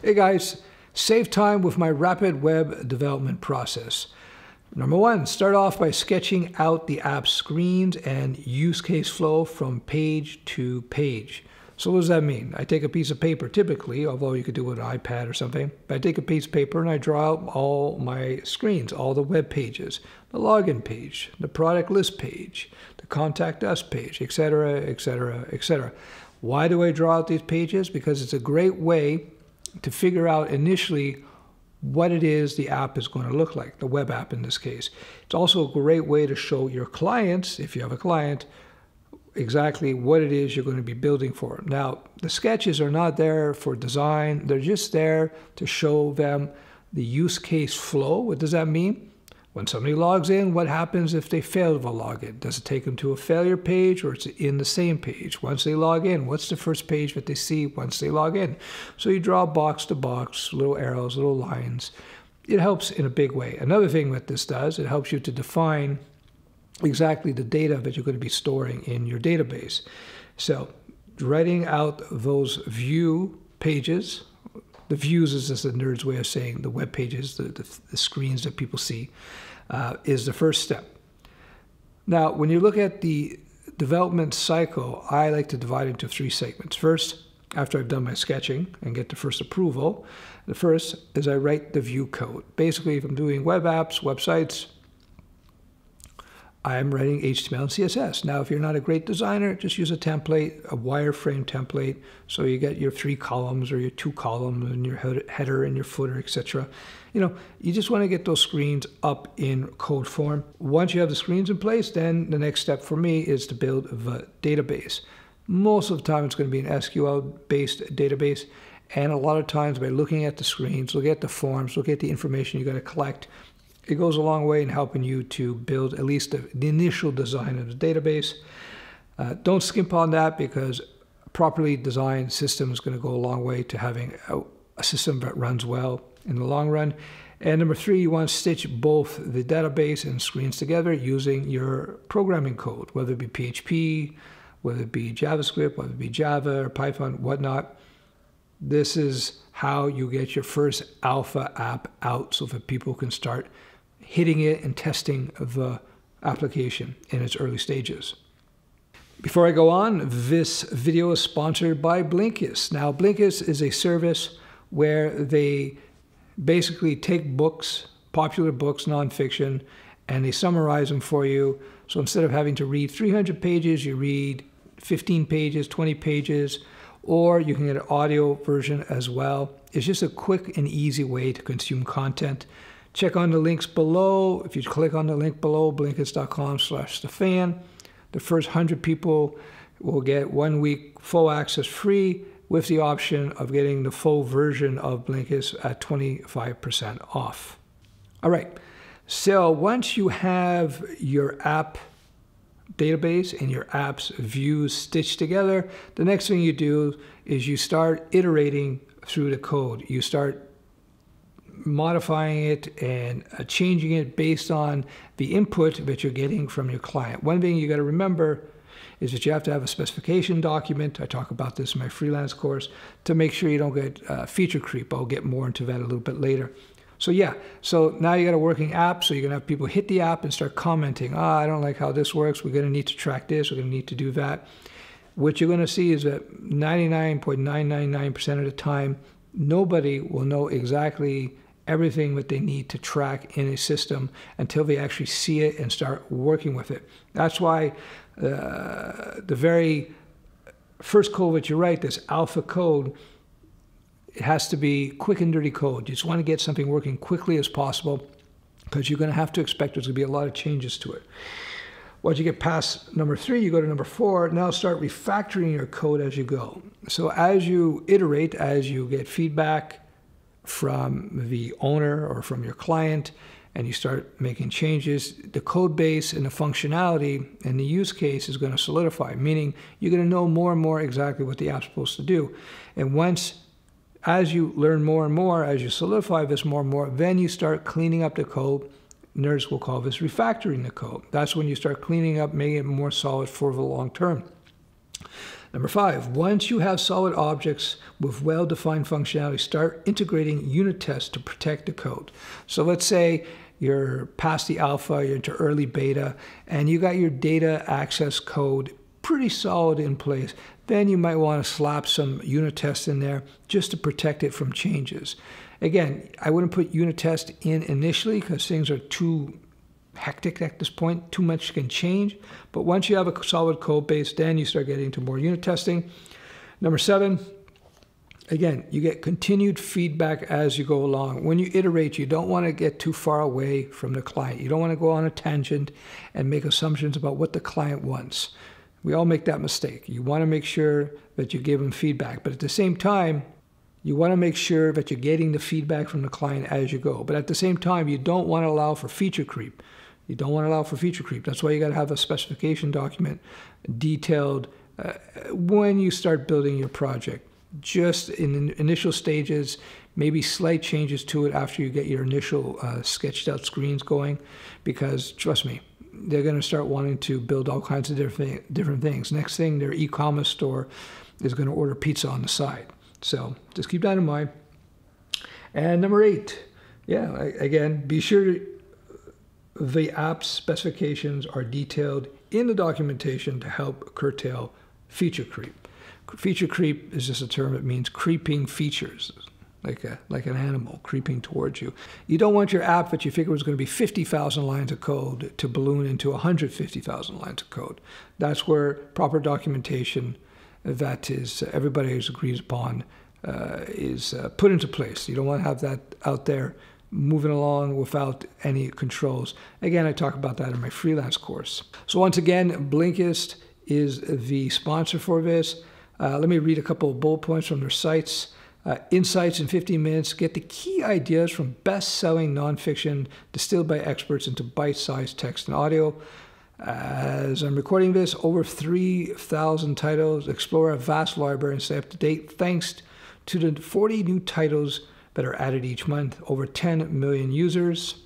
Hey guys, save time with my rapid web development process. Number one, start off by sketching out the app screens and use case flow from page to page. So what does that mean? I take a piece of paper typically, although you could do it with an iPad or something, but I take a piece of paper and I draw out all my screens, all the web pages, the login page, the product list page, the contact us page, etc., etc., etc. Why do I draw out these pages? Because it's a great way to figure out initially what it is the app is going to look like, the web app in this case. It's also a great way to show your clients, if you have a client, exactly what it is you're going to be building for. Now, the sketches are not there for design, they're just there to show them the use case flow. What does that mean? When somebody logs in, what happens if they fail to log in? Does it take them to a failure page or it's in the same page? Once they log in, what's the first page that they see once they log in? So you draw box to box, little arrows, little lines. It helps in a big way. Another thing that this does, it helps you to define exactly the data that you're going to be storing in your database. So writing out those view pages, the views is just a nerd's way of saying the web pages, the, the, the screens that people see, uh, is the first step. Now, when you look at the development cycle, I like to divide into three segments. First, after I've done my sketching and get the first approval, the first is I write the view code. Basically, if I'm doing web apps, websites, I'm writing HTML and CSS. Now, if you're not a great designer, just use a template, a wireframe template, so you get your three columns or your two columns and your header and your footer, etc. You know, you just want to get those screens up in code form. Once you have the screens in place, then the next step for me is to build a database. Most of the time, it's going to be an SQL-based database, and a lot of times by looking at the screens, look at the forms, look at the information you're going to collect, it goes a long way in helping you to build at least the, the initial design of the database. Uh, don't skimp on that because a properly designed system is going to go a long way to having a, a system that runs well in the long run. And number three, you want to stitch both the database and screens together using your programming code, whether it be PHP, whether it be JavaScript, whether it be Java or Python, whatnot. This is how you get your first alpha app out so that people can start hitting it and testing the uh, application in its early stages. Before I go on, this video is sponsored by Blinkist. Now, Blinkist is a service where they basically take books, popular books, nonfiction, and they summarize them for you. So instead of having to read 300 pages, you read 15 pages, 20 pages, or you can get an audio version as well. It's just a quick and easy way to consume content. Check on the links below. If you click on the link below, blinkist.com slash Stefan, the first 100 people will get one week full access free with the option of getting the full version of Blinkist at 25% off. All right, so once you have your app database and your app's views stitched together, the next thing you do is you start iterating through the code. You start modifying it and uh, changing it based on the input that you're getting from your client. One thing you got to remember is that you have to have a specification document. I talk about this in my freelance course to make sure you don't get uh, feature creep. I'll get more into that a little bit later. So yeah, so now you got a working app, so you're gonna have people hit the app and start commenting. Ah, oh, I don't like how this works. We're gonna need to track this. We're gonna need to do that. What you're gonna see is that 99.999% of the time, nobody will know exactly everything that they need to track in a system until they actually see it and start working with it. That's why uh, the very first code that you write, this alpha code, it has to be quick and dirty code. You just want to get something working quickly as possible because you're going to have to expect there's going to be a lot of changes to it. Once you get past number three, you go to number four. Now start refactoring your code as you go. So as you iterate, as you get feedback, from the owner or from your client and you start making changes, the code base and the functionality and the use case is going to solidify, meaning you're going to know more and more exactly what the app's supposed to do. And once, as you learn more and more, as you solidify this more and more, then you start cleaning up the code. Nerds will call this refactoring the code. That's when you start cleaning up, making it more solid for the long term. Number five, once you have solid objects with well defined functionality, start integrating unit tests to protect the code. So let's say you're past the alpha, you're into early beta, and you got your data access code pretty solid in place. Then you might want to slap some unit tests in there just to protect it from changes. Again, I wouldn't put unit test in initially because things are too hectic at this point. Too much can change. But once you have a solid code base, then you start getting to more unit testing. Number seven, again, you get continued feedback as you go along. When you iterate, you don't want to get too far away from the client. You don't want to go on a tangent and make assumptions about what the client wants. We all make that mistake. You want to make sure that you give them feedback, but at the same time, you want to make sure that you're getting the feedback from the client as you go. But at the same time, you don't want to allow for feature creep. You don't want to allow for feature creep. That's why you got to have a specification document detailed uh, when you start building your project. Just in initial stages, maybe slight changes to it after you get your initial uh, sketched out screens going, because trust me, they're going to start wanting to build all kinds of different different things. Next thing, their e-commerce store is going to order pizza on the side. So just keep that in mind. And number eight, yeah, again, be sure to the app specifications are detailed in the documentation to help curtail feature creep. Feature creep is just a term that means creeping features, like a like an animal creeping towards you. You don't want your app that you figure was going to be 50,000 lines of code to balloon into 150,000 lines of code. That's where proper documentation that is everybody agrees upon uh, is uh, put into place. You don't want to have that out there moving along without any controls. Again, I talk about that in my freelance course. So once again, Blinkist is the sponsor for this. Uh, let me read a couple of bullet points from their sites. Uh, insights in 15 minutes. Get the key ideas from best selling nonfiction distilled by experts into bite sized text and audio. As I'm recording this, over 3,000 titles. Explore a vast library and stay up to date thanks to the 40 new titles that are added each month, over 10 million users.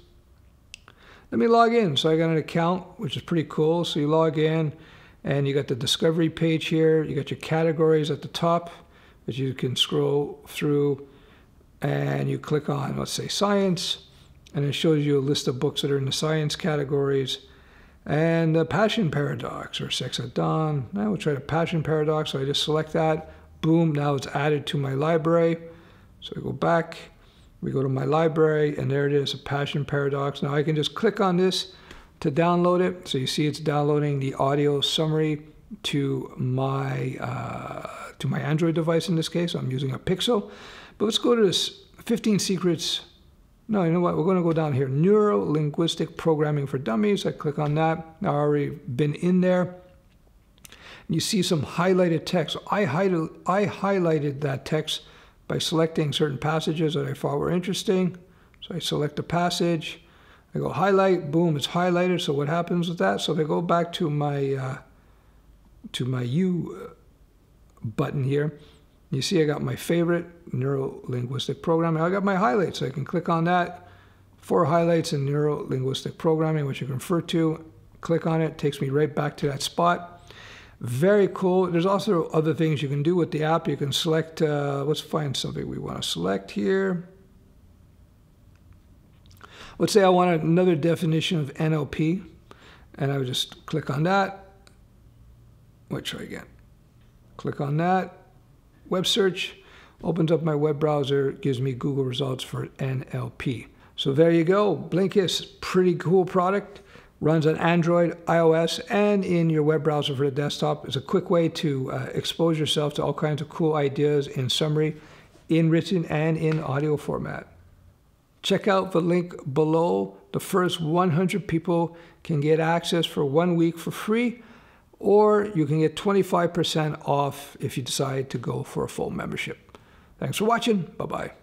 Let me log in. So I got an account, which is pretty cool. So you log in and you got the discovery page here. You got your categories at the top that you can scroll through and you click on, let's say science, and it shows you a list of books that are in the science categories. And the Passion Paradox or Sex at Dawn. Now we'll try the Passion Paradox. So I just select that. Boom, now it's added to my library. So we go back, we go to my library, and there it is, a Passion Paradox. Now I can just click on this to download it. So you see it's downloading the audio summary to my uh, to my Android device in this case. I'm using a Pixel. But let's go to this 15 secrets. No, you know what? We're going to go down here. Neuro linguistic programming for dummies. I click on that. Now I've already been in there. And You see some highlighted text. I, I highlighted that text by selecting certain passages that I thought were interesting. So I select a passage, I go highlight, boom, it's highlighted. So what happens with that? So if I go back to my uh, to my U button here, you see I got my favorite neuro-linguistic programming. I got my highlights. So I can click on that. Four highlights in neuro-linguistic programming, which you can refer to. Click on it, takes me right back to that spot. Very cool. There's also other things you can do with the app. You can select, uh, let's find something we want to select here. Let's say I want another definition of NLP, and I would just click on that. Let's try again. Click on that. Web search opens up my web browser, gives me Google results for NLP. So there you go. Blinkist, pretty cool product runs on Android, iOS, and in your web browser for the desktop. It's a quick way to uh, expose yourself to all kinds of cool ideas in summary, in written and in audio format. Check out the link below. The first 100 people can get access for one week for free, or you can get 25% off if you decide to go for a full membership. Thanks for watching. Bye bye.